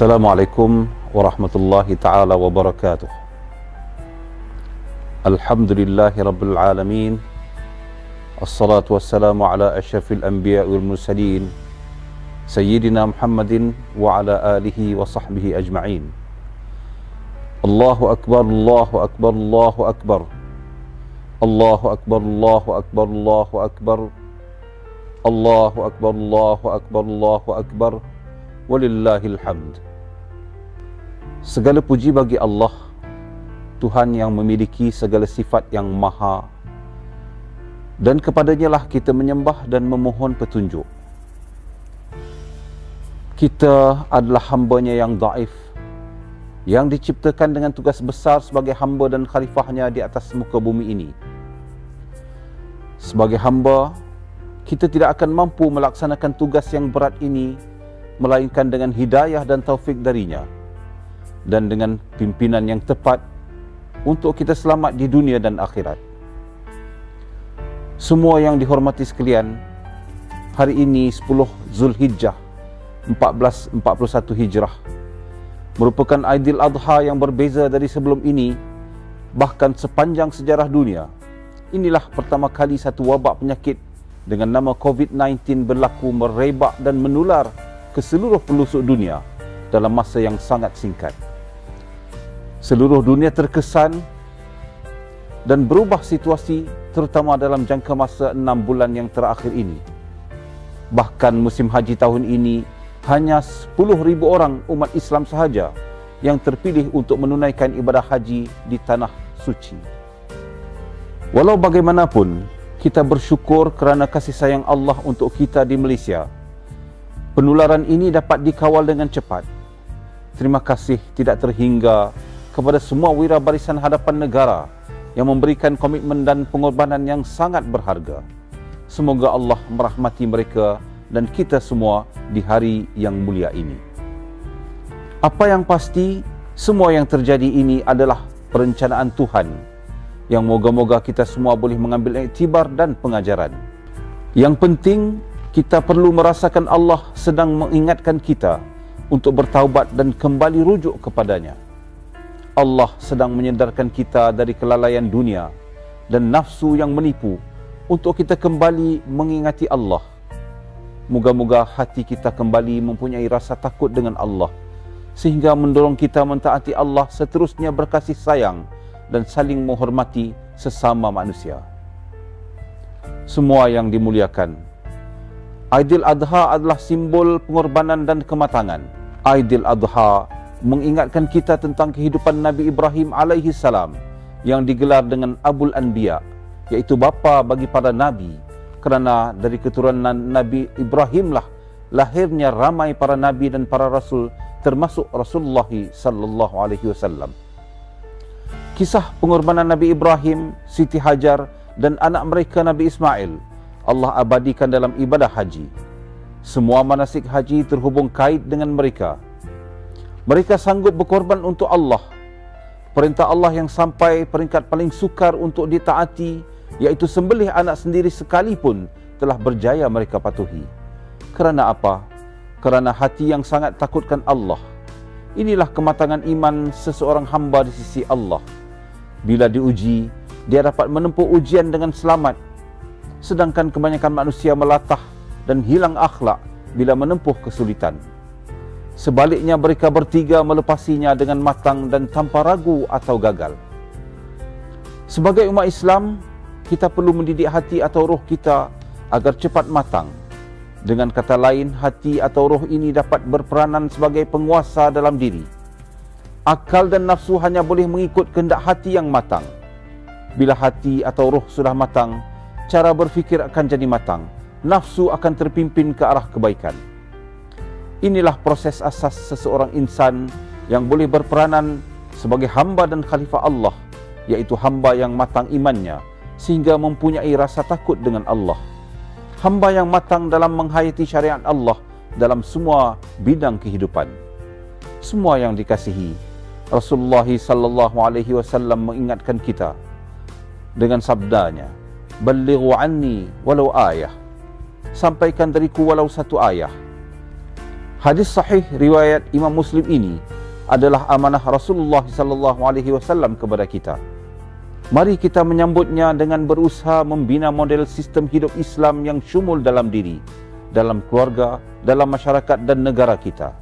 السلام عليكم ورحمة الله تعالى وبركاته. الحمد لله رب العالمين الصلاة والسلام على أشرف الأنبياء والمرسلين سيدنا محمد وعلى آله وصحبه أجمعين. الله أكبر الله أكبر الله أكبر. الله أكبر الله أكبر الله أكبر. الله أكبر الله أكبر الله أكبر. Walillahil hamd. Segala puji bagi Allah, Tuhan yang memiliki segala sifat yang maha dan kepadanya lah kita menyembah dan memohon petunjuk. Kita adalah hambanya yang daif, yang diciptakan dengan tugas besar sebagai hamba dan khalifahnya di atas muka bumi ini. Sebagai hamba, kita tidak akan mampu melaksanakan tugas yang berat ini melainkan dengan hidayah dan taufik darinya dan dengan pimpinan yang tepat untuk kita selamat di dunia dan akhirat. Semua yang dihormati sekalian, hari ini 10 Zulhijjah 1441 Hijrah merupakan Aidil Adha yang berbeza dari sebelum ini bahkan sepanjang sejarah dunia. Inilah pertama kali satu wabak penyakit dengan nama COVID-19 berlaku merebak dan menular ke seluruh pelosok dunia dalam masa yang sangat singkat. Seluruh dunia terkesan dan berubah situasi terutama dalam jangka masa enam bulan yang terakhir ini. Bahkan musim haji tahun ini hanya 10,000 orang umat Islam sahaja yang terpilih untuk menunaikan ibadah haji di tanah suci. Walau bagaimanapun, kita bersyukur kerana kasih sayang Allah untuk kita di Malaysia penularan ini dapat dikawal dengan cepat. Terima kasih tidak terhingga kepada semua wira barisan hadapan negara yang memberikan komitmen dan pengorbanan yang sangat berharga. Semoga Allah merahmati mereka dan kita semua di hari yang mulia ini. Apa yang pasti, semua yang terjadi ini adalah perencanaan Tuhan yang moga-moga kita semua boleh mengambil iktibar dan pengajaran. Yang penting, kita perlu merasakan Allah sedang mengingatkan kita untuk bertaubat dan kembali rujuk kepadanya. Allah sedang menyedarkan kita dari kelalaian dunia dan nafsu yang menipu untuk kita kembali mengingati Allah. Moga-moga hati kita kembali mempunyai rasa takut dengan Allah sehingga mendorong kita mentaati Allah seterusnya berkasih sayang dan saling menghormati sesama manusia. Semua yang dimuliakan, Aidil Adha adalah simbol pengorbanan dan kematangan. Aidil Adha mengingatkan kita tentang kehidupan Nabi Ibrahim alaihi salam yang digelar dengan Abul Anbiya, iaitu bapa bagi para nabi. Kerana dari keturunan Nabi Ibrahim lah lahirnya ramai para nabi dan para rasul termasuk Rasulullah sallallahu alaihi wasallam. Kisah pengorbanan Nabi Ibrahim, Siti Hajar dan anak mereka Nabi Ismail Allah abadikan dalam ibadah haji. Semua manasik haji terhubung kait dengan mereka. Mereka sanggup berkorban untuk Allah. Perintah Allah yang sampai peringkat paling sukar untuk ditaati, iaitu sembelih anak sendiri sekalipun telah berjaya mereka patuhi. Kerana apa? Kerana hati yang sangat takutkan Allah. Inilah kematangan iman seseorang hamba di sisi Allah. Bila diuji, dia dapat menempuh ujian dengan selamat sedangkan kebanyakan manusia melatah dan hilang akhlak bila menempuh kesulitan. Sebaliknya mereka bertiga melepasinya dengan matang dan tanpa ragu atau gagal. Sebagai umat Islam, kita perlu mendidik hati atau roh kita agar cepat matang. Dengan kata lain, hati atau roh ini dapat berperanan sebagai penguasa dalam diri. Akal dan nafsu hanya boleh mengikut kehendak hati yang matang. Bila hati atau roh sudah matang, cara berfikir akan jadi matang. Nafsu akan terpimpin ke arah kebaikan. Inilah proses asas seseorang insan yang boleh berperanan sebagai hamba dan khalifah Allah, yaitu hamba yang matang imannya sehingga mempunyai rasa takut dengan Allah. Hamba yang matang dalam menghayati syariat Allah dalam semua bidang kehidupan. Semua yang dikasihi, Rasulullah sallallahu alaihi wasallam mengingatkan kita dengan sabdanya, Balighu anni walau ayah Sampaikan dariku walau satu ayah Hadis sahih riwayat Imam Muslim ini adalah amanah Rasulullah sallallahu alaihi wasallam kepada kita. Mari kita menyambutnya dengan berusaha membina model sistem hidup Islam yang syumul dalam diri, dalam keluarga, dalam masyarakat dan negara kita.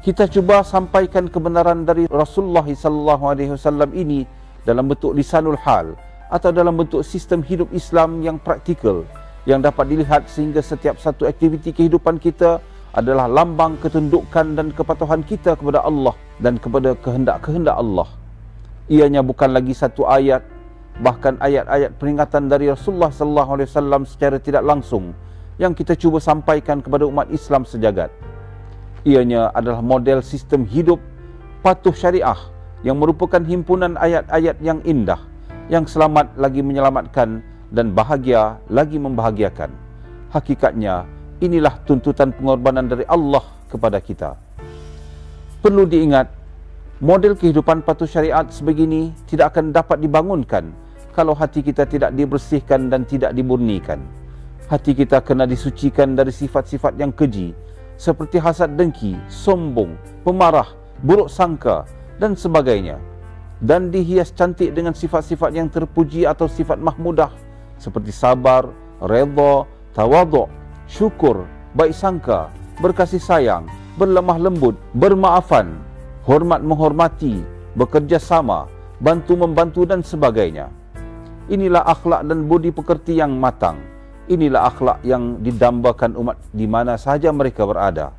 Kita cuba sampaikan kebenaran dari Rasulullah sallallahu alaihi wasallam ini dalam bentuk lisanul hal atau dalam bentuk sistem hidup Islam yang praktikal yang dapat dilihat sehingga setiap satu aktiviti kehidupan kita adalah lambang ketundukan dan kepatuhan kita kepada Allah dan kepada kehendak-kehendak Allah. Ianya bukan lagi satu ayat bahkan ayat-ayat peringatan dari Rasulullah sallallahu alaihi wasallam secara tidak langsung yang kita cuba sampaikan kepada umat Islam sejagat. Ianya adalah model sistem hidup patuh syariah yang merupakan himpunan ayat-ayat yang indah yang selamat lagi menyelamatkan dan bahagia lagi membahagiakan. Hakikatnya inilah tuntutan pengorbanan dari Allah kepada kita. Perlu diingat, model kehidupan patuh syariat sebegini tidak akan dapat dibangunkan kalau hati kita tidak dibersihkan dan tidak dimurnikan. Hati kita kena disucikan dari sifat-sifat yang keji seperti hasad dengki, sombong, pemarah, buruk sangka dan sebagainya. Dan dihias cantik dengan sifat-sifat yang terpuji atau sifat mahmudah seperti sabar, redha, tawaduk, syukur, baik sangka, berkasih sayang, berlemah lembut, bermaafan, hormat menghormati, bekerja sama, bantu membantu dan sebagainya. Inilah akhlak dan budi pekerti yang matang. Inilah akhlak yang didambakan umat di mana sahaja mereka berada.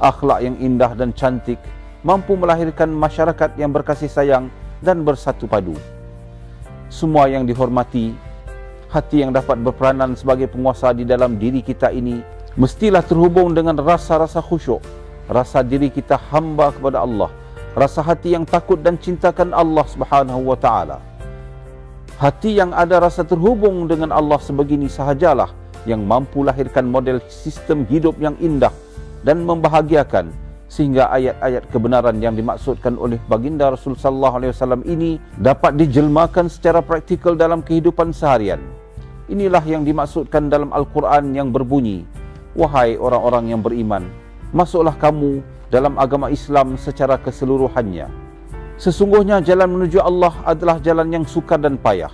Akhlak yang indah dan cantik mampu melahirkan masyarakat yang berkasih sayang dan bersatu padu. Semua yang dihormati hati yang dapat berperanan sebagai penguasa di dalam diri kita ini mestilah terhubung dengan rasa-rasa khusyuk, rasa diri kita hamba kepada Allah, rasa hati yang takut dan cintakan Allah Subhanahu wa taala. Hati yang ada rasa terhubung dengan Allah sebegini sahajalah yang mampu lahirkan model sistem hidup yang indah dan membahagiakan sehingga ayat-ayat kebenaran yang dimaksudkan oleh baginda Rasul sallallahu alaihi wasallam ini dapat dijelmakan secara praktikal dalam kehidupan seharian. Inilah yang dimaksudkan dalam Al-Quran yang berbunyi, Wahai orang-orang yang beriman, masuklah kamu dalam agama Islam secara keseluruhannya. Sesungguhnya jalan menuju Allah adalah jalan yang sukar dan payah.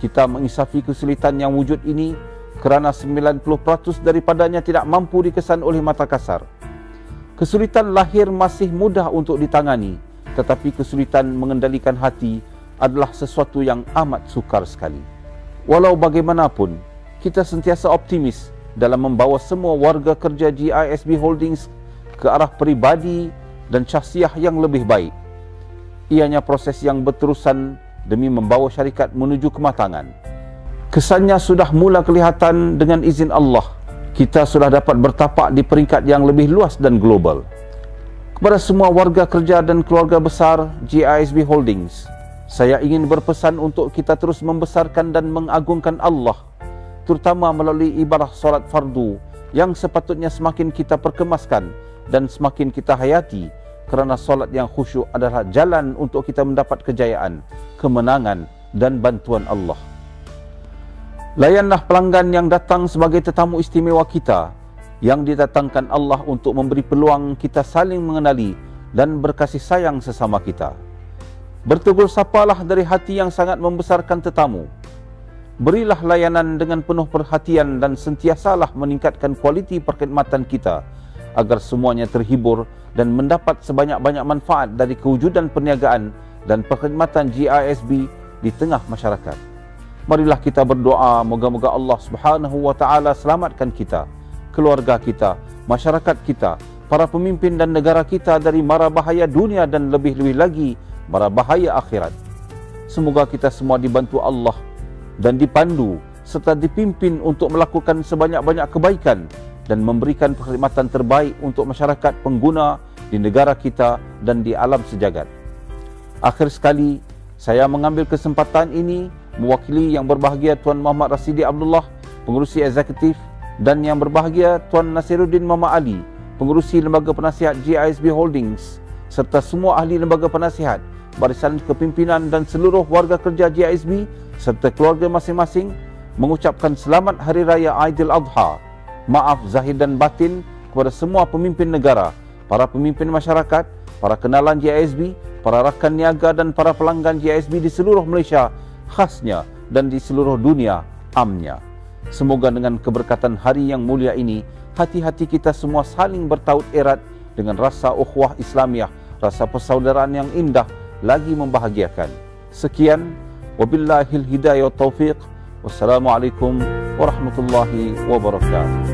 Kita mengisafi kesulitan yang wujud ini kerana 90% daripadanya tidak mampu dikesan oleh mata kasar. Kesulitan lahir masih mudah untuk ditangani, tetapi kesulitan mengendalikan hati adalah sesuatu yang amat sukar sekali. Walau bagaimanapun, kita sentiasa optimis dalam membawa semua warga kerja GISB Holdings ke arah peribadi dan syahsiah yang lebih baik. Ianya proses yang berterusan demi membawa syarikat menuju kematangan. Kesannya sudah mula kelihatan dengan izin Allah. Kita sudah dapat bertapak di peringkat yang lebih luas dan global. Kepada semua warga kerja dan keluarga besar GISB Holdings, saya ingin berpesan untuk kita terus membesarkan dan mengagungkan Allah terutama melalui ibadah solat fardu yang sepatutnya semakin kita perkemaskan dan semakin kita hayati kerana solat yang khusyuk adalah jalan untuk kita mendapat kejayaan, kemenangan dan bantuan Allah. Layanlah pelanggan yang datang sebagai tetamu istimewa kita yang didatangkan Allah untuk memberi peluang kita saling mengenali dan berkasih sayang sesama kita. Bertegur sapalah dari hati yang sangat membesarkan tetamu. Berilah layanan dengan penuh perhatian dan sentiasalah meningkatkan kualiti perkhidmatan kita agar semuanya terhibur dan mendapat sebanyak-banyak manfaat dari kewujudan perniagaan dan perkhidmatan GISB di tengah masyarakat. Marilah kita berdoa moga-moga Allah Subhanahu wa taala selamatkan kita, keluarga kita, masyarakat kita, para pemimpin dan negara kita dari mara bahaya dunia dan lebih-lebih lagi mara bahaya akhirat. Semoga kita semua dibantu Allah dan dipandu serta dipimpin untuk melakukan sebanyak-banyak kebaikan dan memberikan perkhidmatan terbaik untuk masyarakat pengguna di negara kita dan di alam sejagat. Akhir sekali, saya mengambil kesempatan ini mewakili yang berbahagia Tuan Muhammad Rasidi Abdullah, pengurusi eksekutif dan yang berbahagia Tuan Nasiruddin Muhammad Ali, pengurusi lembaga penasihat GISB Holdings serta semua ahli lembaga penasihat barisan kepimpinan dan seluruh warga kerja GISB serta keluarga masing-masing mengucapkan selamat Hari Raya Aidil Adha. Maaf zahir dan batin kepada semua pemimpin negara, para pemimpin masyarakat, para kenalan GISB, para rakan niaga dan para pelanggan GISB di seluruh Malaysia, khasnya dan di seluruh dunia, amnya. Semoga dengan keberkatan hari yang mulia ini, hati-hati kita semua saling bertaut erat dengan rasa ukhuwah Islamiah, rasa persaudaraan yang indah lagi membahagiakan. Sekian, wabillahil hidayah taufiq. Wassalamualaikum warahmatullahi wabarakatuh.